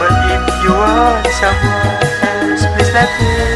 But if you want someone else, please let me